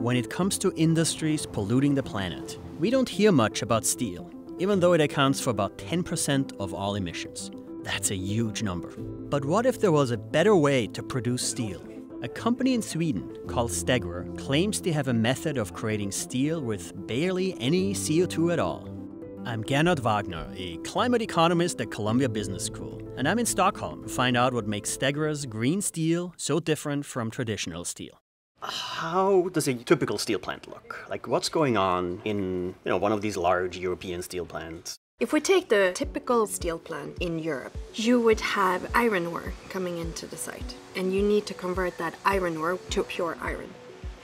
When it comes to industries polluting the planet, we don't hear much about steel, even though it accounts for about 10% of all emissions. That's a huge number. But what if there was a better way to produce steel? A company in Sweden called Stegra claims they have a method of creating steel with barely any CO2 at all. I'm Gernot Wagner, a climate economist at Columbia Business School, and I'm in Stockholm to find out what makes Stegra's green steel so different from traditional steel. How does a typical steel plant look? Like what's going on in, you know, one of these large European steel plants? If we take the typical steel plant in Europe, you would have iron ore coming into the site, and you need to convert that iron ore to pure iron.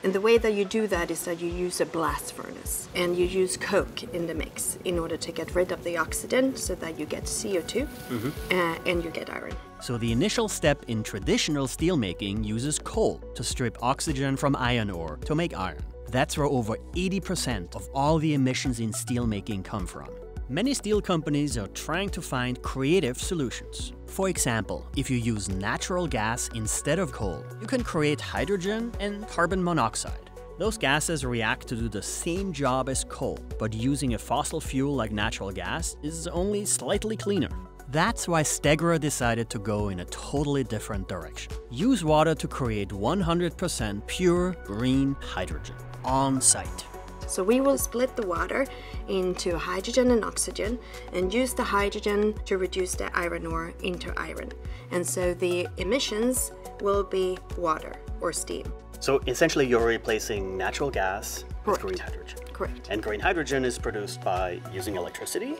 And the way that you do that is that you use a blast furnace and you use coke in the mix in order to get rid of the oxygen so that you get CO2 mm-hmm. uh, and you get iron. So the initial step in traditional steelmaking uses coal to strip oxygen from iron ore to make iron. That's where over 80% of all the emissions in steelmaking come from. Many steel companies are trying to find creative solutions. For example, if you use natural gas instead of coal, you can create hydrogen and carbon monoxide. Those gases react to do the same job as coal, but using a fossil fuel like natural gas is only slightly cleaner. That's why Stegra decided to go in a totally different direction. Use water to create 100% pure green hydrogen on site. So we will split the water into hydrogen and oxygen and use the hydrogen to reduce the iron ore into iron. And so the emissions will be water or steam. So essentially you're replacing natural gas Correct. with green hydrogen. Correct. And green hydrogen is produced by using electricity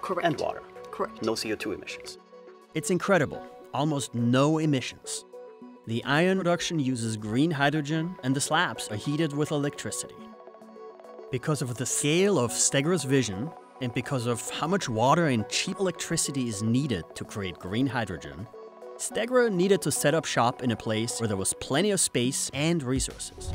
Correct. and water. Correct. No CO2 emissions. It's incredible. Almost no emissions. The iron production uses green hydrogen and the slabs are heated with electricity. Because of the scale of Stegra's vision, and because of how much water and cheap electricity is needed to create green hydrogen, Stegra needed to set up shop in a place where there was plenty of space and resources.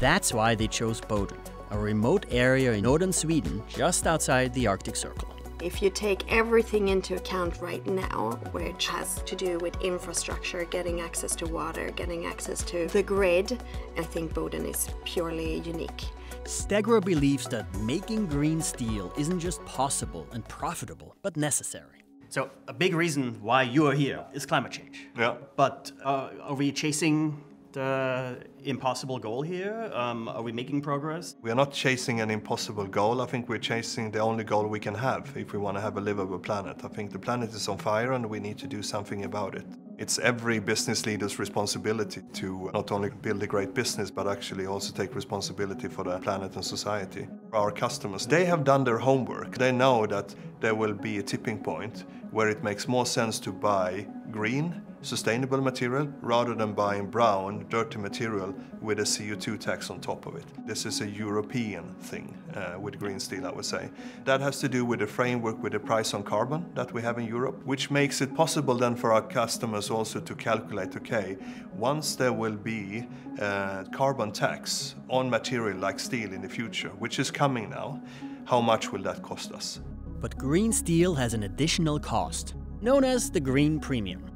That's why they chose Boden, a remote area in northern Sweden just outside the Arctic Circle. If you take everything into account right now, which has to do with infrastructure, getting access to water, getting access to the grid, I think Boden is purely unique. Stegra believes that making green steel isn't just possible and profitable, but necessary. So, a big reason why you are here is climate change. Yeah. But uh, are we chasing the impossible goal here? Um, are we making progress? We are not chasing an impossible goal. I think we're chasing the only goal we can have if we want to have a livable planet. I think the planet is on fire and we need to do something about it. It's every business leader's responsibility to not only build a great business, but actually also take responsibility for the planet and society. Our customers, they have done their homework. They know that there will be a tipping point where it makes more sense to buy green, sustainable material rather than buying brown, dirty material with a CO2 tax on top of it. This is a European thing uh, with green steel, I would say. That has to do with the framework with the price on carbon that we have in Europe, which makes it possible then for our customers also to calculate, okay, once there will be uh, carbon tax on material like steel in the future, which is coming now, how much will that cost us? But green steel has an additional cost, known as the green premium.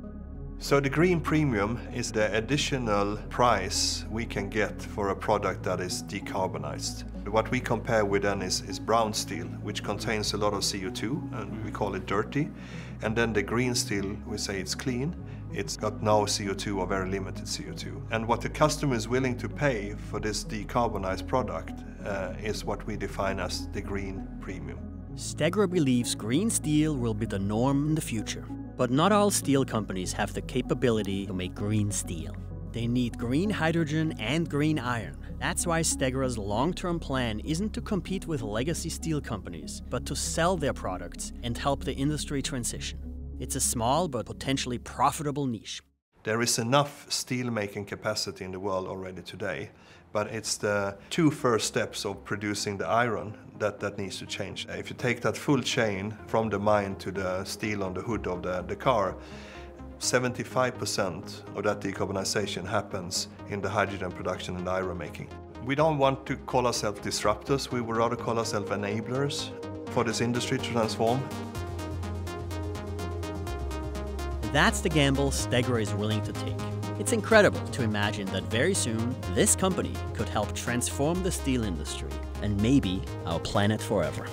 So the green premium is the additional price we can get for a product that is decarbonized. What we compare with then is, is brown steel, which contains a lot of CO2, and we call it dirty. And then the green steel, we say it's clean, it's got no CO2 or very limited CO2. And what the customer is willing to pay for this decarbonized product uh, is what we define as the green premium. Stegra believes green steel will be the norm in the future. But not all steel companies have the capability to make green steel. They need green hydrogen and green iron. That's why Stegra's long term plan isn't to compete with legacy steel companies, but to sell their products and help the industry transition. It's a small but potentially profitable niche. There is enough steel making capacity in the world already today, but it's the two first steps of producing the iron that, that needs to change. If you take that full chain from the mine to the steel on the hood of the, the car, 75% of that decarbonization happens in the hydrogen production and iron making. We don't want to call ourselves disruptors, we would rather call ourselves enablers for this industry to transform. That's the gamble Stegra is willing to take. It's incredible to imagine that very soon this company could help transform the steel industry and maybe our planet forever.